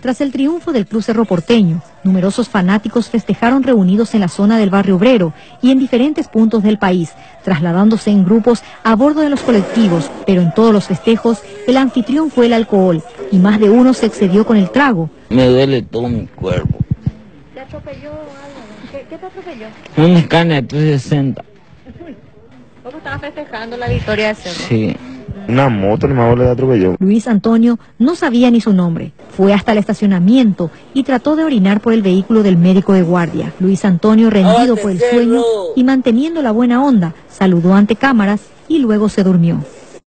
Tras el triunfo del Club Cerro Porteño, numerosos fanáticos festejaron reunidos en la zona del barrio obrero y en diferentes puntos del país, trasladándose en grupos a bordo de los colectivos, pero en todos los festejos el anfitrión fue el alcohol y más de uno se excedió con el trago. Me duele todo mi cuerpo. ¿Te atropelló algo? ¿Qué, te atropelló? Un Scania 360. ¿Cómo estaba festejando la victoria de Cerro? Sí. Una moto nomás le atropelló. Luis Antonio no sabía ni su nombre. Fue hasta el estacionamiento y trató de orinar por el vehículo del médico de guardia. Luis Antonio, rendido por el sueño y manteniendo la buena onda, saludó ante cámaras y luego se durmió.